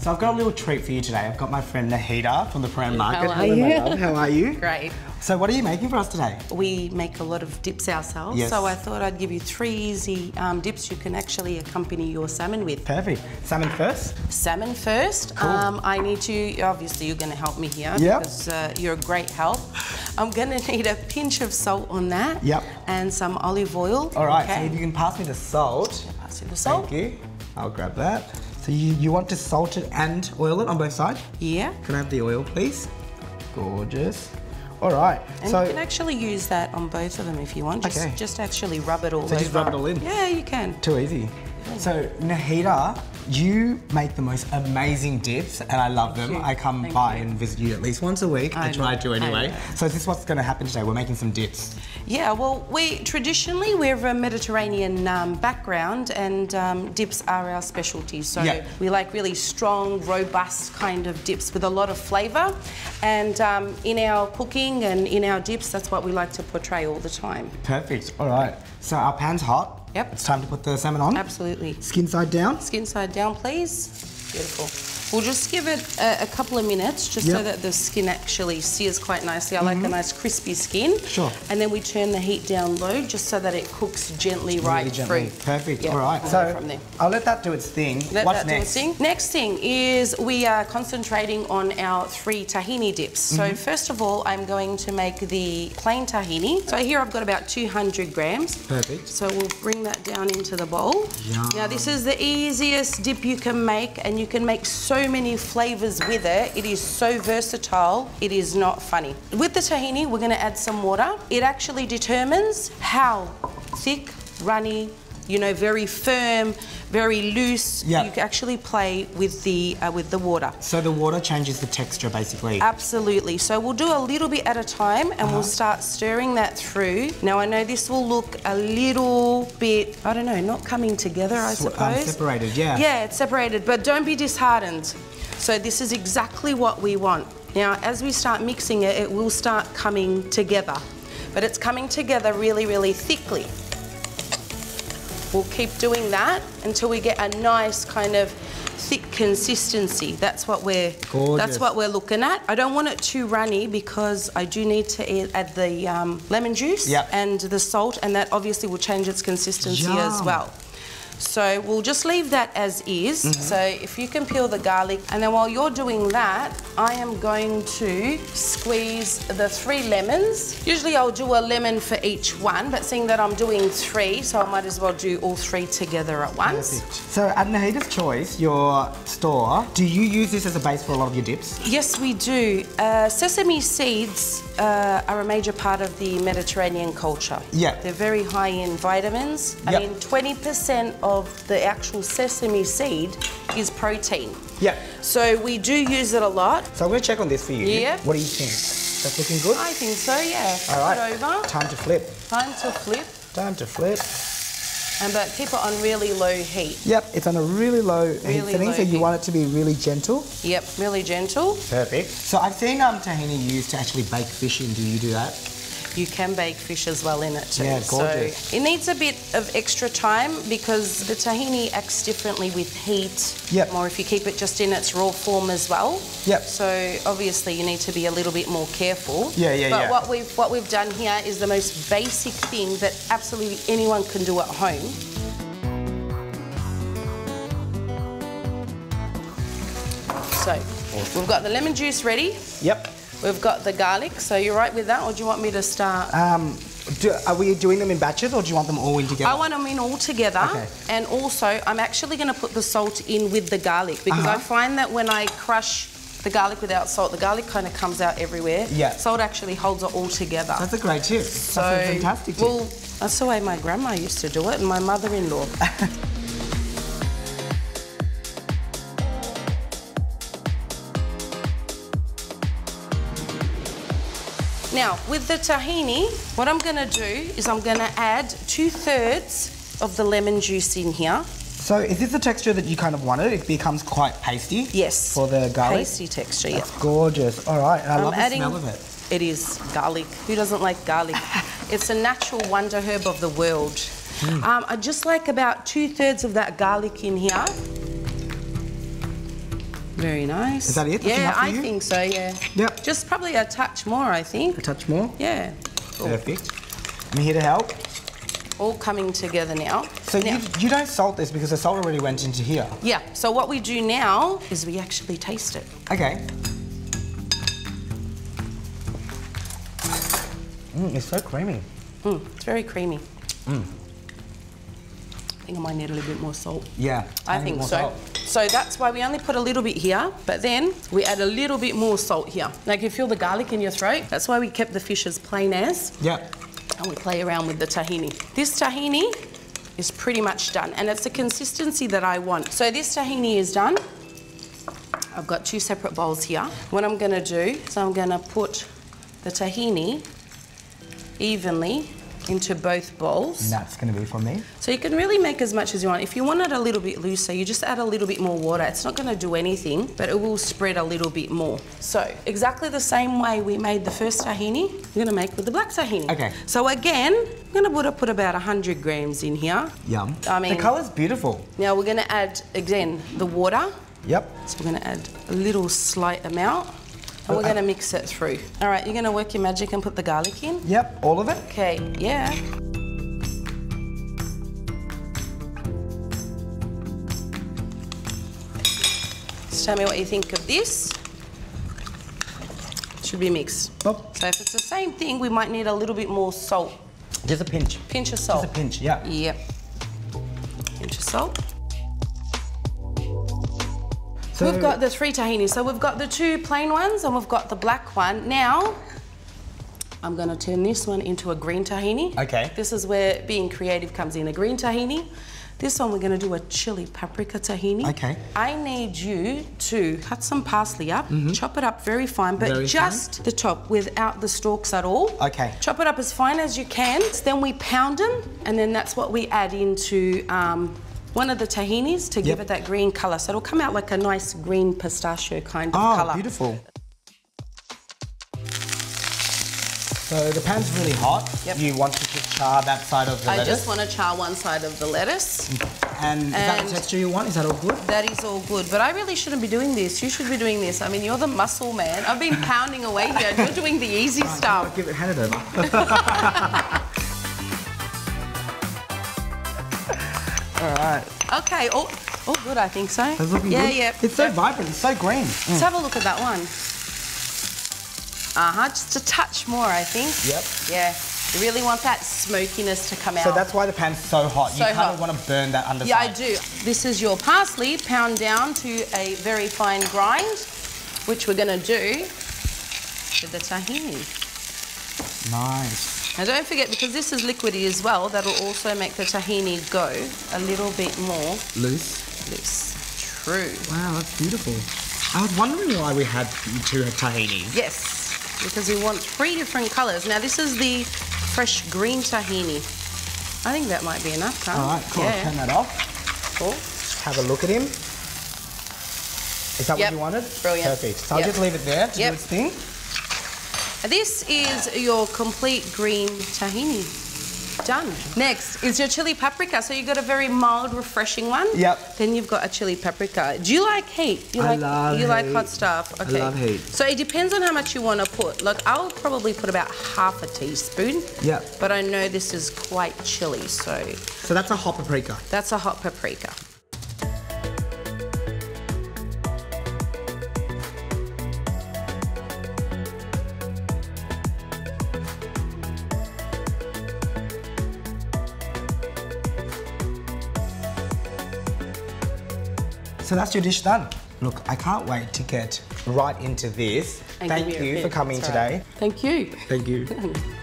So I've got a little treat for you today. I've got my friend Naheda from the Prahran Market. How are Hello, you? love. How are you? Great. So what are you making for us today? We make a lot of dips ourselves, Yes. so I thought I'd give you three easy um, dips you can actually accompany your salmon with. Perfect. Salmon first. Salmon first. Cool. Um, I need to, obviously you're going to help me here Yep. because uh, you're a great help. I'm going to need a pinch of salt on that. Yep. And some olive oil. All right, so if you can pass me the salt. Pass you the salt. Thank you. I'll grab that. So you, you want to salt it and oil it on both sides? Yeah. Can I have the oil, please? Gorgeous. All right. And so you can actually use that on both of them if you want. Just, Okay. just actually rub it all So over. just rub it all in? Yeah, you can. Too easy. So Naheda, you make the most amazing dips, and I love them. you. I come Thank by you. and visit you at least once a week. I, I try to anyway. So is this what's going to happen today? We're making some dips. Yeah, well, we traditionally we're a Mediterranean um, background, and um, dips are our specialty. So Yeah. we like really strong, robust kind of dips with a lot of flavour. And um, in our cooking and in our dips, that's what we like to portray all the time. Perfect. All right. So our pan's hot. Yep. It's time to put the salmon on. Absolutely. Skin side down. Skin side down, please. Beautiful. We'll just give it a, a couple of minutes just so that the skin actually sears quite nicely. I like a nice crispy skin. Mm-hmm. Sure. And then we turn the heat down low just so that it cooks gently right Really gently. through. Perfect. Yeah, All right. So from there. I'll let that do its thing. Let What's next? its thing. Next thing is we are concentrating on our three tahini dips. Mm-hmm. So first of all, I'm going to make the plain tahini. So here I've got about 200 grams. Perfect. So we'll bring that down into the bowl. Yum. Now this is the easiest dip you can make and you can make so many flavours with it. It is so versatile, it is not funny. With the tahini, we're gonna add some water. It actually determines how thick, runny, you know, very firm, very loose. Yeah. You can actually play with the uh, with the water. So the water changes the texture basically. Absolutely. So we'll do a little bit at a time and Uh-huh. we'll start stirring that through. Now I know this will look a little bit, I don't know, not coming together, I um, suppose. separated, yeah. Yeah, it's separated, but don't be disheartened. So this is exactly what we want. Now as we start mixing it, it will start coming together. But it's coming together really, really thickly. We'll keep doing that until we get a nice kind of thick consistency. That's what we're Gorgeous. that's what we're looking at. I don't want it too runny because I do need to add- add the um, lemon juice Yep. and the salt, and that obviously will change its consistency as well. So we'll just leave that as is. Mm-hmm. So if you can peel the garlic, and then while you're doing that, I am going to squeeze the three lemons. Usually I'll do a lemon for each one, but seeing that I'm doing three, so I might as well do all three together at once. Perfect. So at Naheda's Choice, your store, do you use this as a base for a lot of your dips? Yes, we do. Uh, sesame seeds uh, are a major part of the Mediterranean culture. Yeah. They're very high in vitamins. I Yep. mean, 20% of the actual sesame seed is protein. Yeah. So we do use it a lot. So I'm going to check on this for you. Yeah. What do you think? That's looking good? I think so, yeah. All right. over. Time to flip. Time to flip. Time to flip. And but keep it on really low heat. Yep, it's on a really low heat setting, low so you heat. want it to be really gentle. Yep, really gentle. Perfect. So I've seen um, tahini used to actually bake fish in. Do you do that? You can bake fish as well in it too. Yeah, gorgeous. So it needs a bit of extra time because the tahini acts differently with heat. Yep. Or if you keep it just in its raw form as well. Yep. So obviously you need to be a little bit more careful. Yeah, yeah, but yeah. what we've what we've done here is the most basic thing that absolutely anyone can do at home. So we've got the lemon juice ready. Yep. We've got the garlic. So you're right with that, or do you want me to start? Um, do, are we doing them in batches or do you want them all in together? I want them in all together. Okay. And also, I'm actually going to put the salt in with the garlic because Uh-huh. I find that when I crush the garlic without salt, the garlic kind of comes out everywhere. Yeah. Salt actually holds it all together. That's a great tip. so, That's a fantastic tip. Well, that's the way my grandma used to do it and my mother-in-law. Now, with the tahini, what I'm going to do is I'm going to add two thirds of the lemon juice in here. so is this the texture that you kind of wanted? It becomes quite pasty? Yes. For the garlic? Pasty texture, yeah. That's gorgeous. All right, and I I'm love the smell of it. It is garlic. Who doesn't like garlic? it's a natural wonder herb of the world. Hmm. Um, I just like about two thirds of that garlic in here. Very nice. Is that it? That's yeah, I think so, yeah. Yep. Just probably a touch more, I think. A touch more. Yeah. Cool. Perfect. I'm here to help. All coming together now. So now, you, you don't salt this because the salt already went into here. Yeah, so what we do now is we actually taste it. Okay. Mm, it's so creamy. Mm, it's very creamy. I think I might need a little bit more salt. Yeah. I need think so. salt. So that's why we only put a little bit here, but then we add a little bit more salt here. Like you feel the garlic in your throat. That's why we kept the fish as plain as, Yep. and we play around with the tahini. This tahini is pretty much done, and it's the consistency that I want. So this tahini is done. I've got two separate bowls here. What I'm gonna do is I'm gonna put the tahini evenly into both bowls. And that's going to be for me. So you can really make as much as you want. If you want it a little bit looser, you just add a little bit more water. It's not going to do anything, but it will spread a little bit more. So exactly the same way we made the first tahini, we're going to make with the black tahini. Okay. So again, I'm going to put, put about 100 grams in here. Yum. I mean- the colour's beautiful. Now we're going to add, again, the water. Yep. So we're going to add a little slight amount. And we're uh, going to mix it through. All right, you're going to work your magic and put the garlic in. Yep. All of it. Okay, yeah. Just tell me what you think of this. Should be mixed. Oh, So if it's the same thing, we might need a little bit more salt. just a pinch. Pinch of salt. Just a pinch. Yeah. Yep. Pinch of salt. So We've got the three tahinis. So we've got the two plain ones and we've got the black one. Now, I'm gonna turn this one into a green tahini. Okay. This is where being creative comes in, a green tahini. This one we're gonna do a chili paprika tahini. Okay. I need you to cut some parsley up, chop it up very fine, but. Very just the top without the stalks at all. Okay. Chop it up as fine as you can. Then we pound them, and then that's what we add into um, one of the tahinis to give it that green colour. So it'll come out like a nice green pistachio kind of ah, Oh, colour. beautiful. So the pan's really hot. Yep. You want to just char that side of the I lettuce. just want to char one side of the lettuce. and is that the texture you want? Is that all good? That is all good, but I really shouldn't be doing this. You should be doing this. I mean, you're the muscle man. I've been pounding away here. You're doing the easy stuff. Give it, hand it over. all right. Okay, Oh, all good, I think so. That's looking yeah, good. yeah. It's so vibrant. It's so green. Let's have a look at that one. Uh huh, just a touch more, I think. Yep. Yeah, you really want that smokiness to come out. So that's why the pan's so hot. So you kind of want to burn that underside. Yeah, I do. This is your parsley, pound down to a very fine grind, which we're going to do with the tahini. Nice. Now don't forget, because this is liquidy as well, that'll also make the tahini go a little bit more Loose. loose. True. Wow, that's beautiful. I was wondering why we had two tahinis. Yes, because we want three different colours. Now this is the fresh green tahini. I think that might be enough, huh? All right, cool. I'll turn that off. Cool. Just have a look at him. Is that Yep. what you wanted? Brilliant. Perfect. So I'll just leave it there to Yep. do its thing. This is your complete green tahini. Done. Next is your chili paprika. So you've got a very mild, refreshing one. Yep. Then you've got a chili paprika. Do you like heat? You I like love you like hot stuff. I Okay. love heat. So it depends on how much you want to put. Look, I'll probably put about half a teaspoon. Yep. But I know this is quite chilly, so So that's a hot paprika. that's a hot paprika. So that's your dish done. Look, I can't wait to get right into this. And Thank give me a you for coming That's all right. today. Thank you. Thank you.